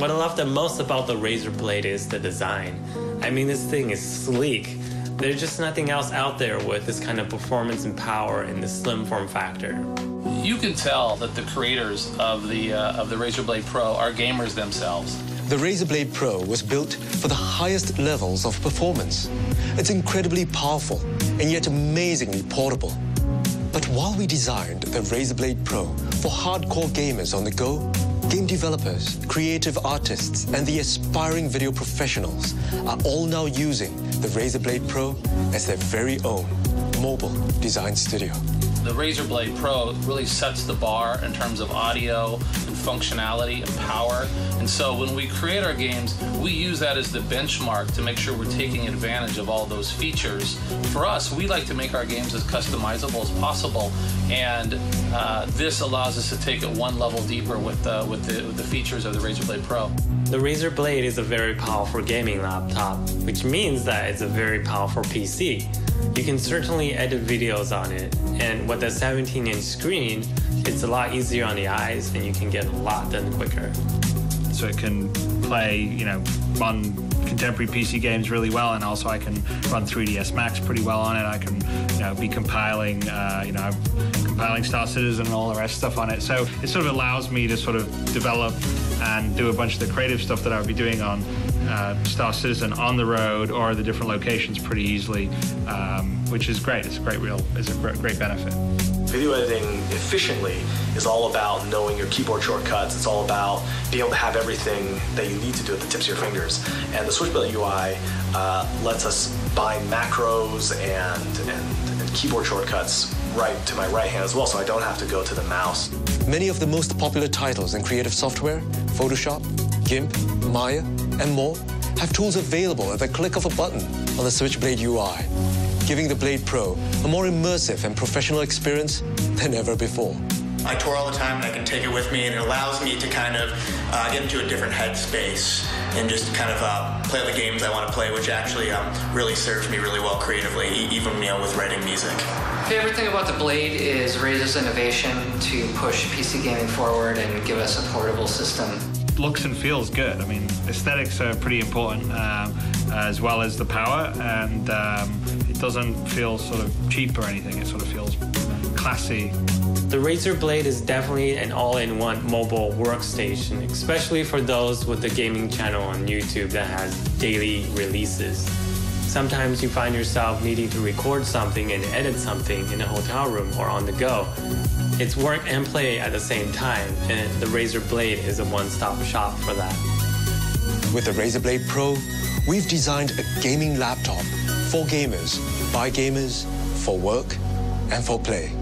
What I love the most about the Razer Blade is the design. I mean, this thing is sleek. There's just nothing else out there with this kind of performance and power in this slim form factor. You can tell that the creators of the uh, of the Razer Blade Pro are gamers themselves. The Razer Blade Pro was built for the highest levels of performance. It's incredibly powerful and yet amazingly portable. But while we designed the Razer Blade Pro for hardcore gamers on the go, game developers, creative artists, and the aspiring video professionals are all now using the Razer Blade Pro as their very own mobile design studio. The Razer Blade Pro really sets the bar in terms of audio and functionality and power. And so when we create our games, we use that as the benchmark to make sure we're taking advantage of all those features. For us, we like to make our games as customizable as possible, and uh, this allows us to take it one level deeper with, uh, with, the, with the features of the Razer Blade Pro. The Razer Blade is a very powerful gaming laptop, which means that it's a very powerful PC. You can certainly edit videos on it, and with a 17 inch screen, it's a lot easier on the eyes and you can get a lot done quicker. So it can play, you know, run contemporary PC games really well, and also I can run 3ds Max pretty well on it. I can, you know, be compiling, uh, you know, compiling Star Citizen and all the rest stuff on it. So it sort of allows me to sort of develop and do a bunch of the creative stuff that I would be doing on uh, Star Citizen on the road or the different locations pretty easily, um, which is great. It's a great real, it's a great benefit. Video editing efficiently is all about knowing your keyboard shortcuts. It's all about being able to have everything that you need to do at the tips of your fingers. And the Switchblade UI uh, lets us bind macros and, and, and keyboard shortcuts right to my right hand as well, so I don't have to go to the mouse. Many of the most popular titles in creative software, Photoshop, GIMP, Maya, and more, have tools available at the click of a button on the Switchblade UI, giving the Blade Pro a more immersive and professional experience than ever before. I tour all the time and I can take it with me, and it allows me to kind of uh, get into a different headspace and just kind of uh, play the games I want to play, which actually um, really serves me really well creatively, even you know with writing music. Favorite thing about the Blade is Razer's innovation to push PC gaming forward and give us a portable system. Looks and feels good. I mean, aesthetics are pretty important, um, as well as the power, and um, it doesn't feel sort of cheap or anything. It sort of feels classy. The Razer Blade is definitely an all-in-one mobile workstation, especially for those with a gaming channel on YouTube that has daily releases. Sometimes you find yourself needing to record something and edit something in a hotel room or on the go. It's work and play at the same time, and the Razer Blade is a one-stop shop for that. With the Razer Blade Pro, we've designed a gaming laptop for gamers, by gamers, for work, and for play.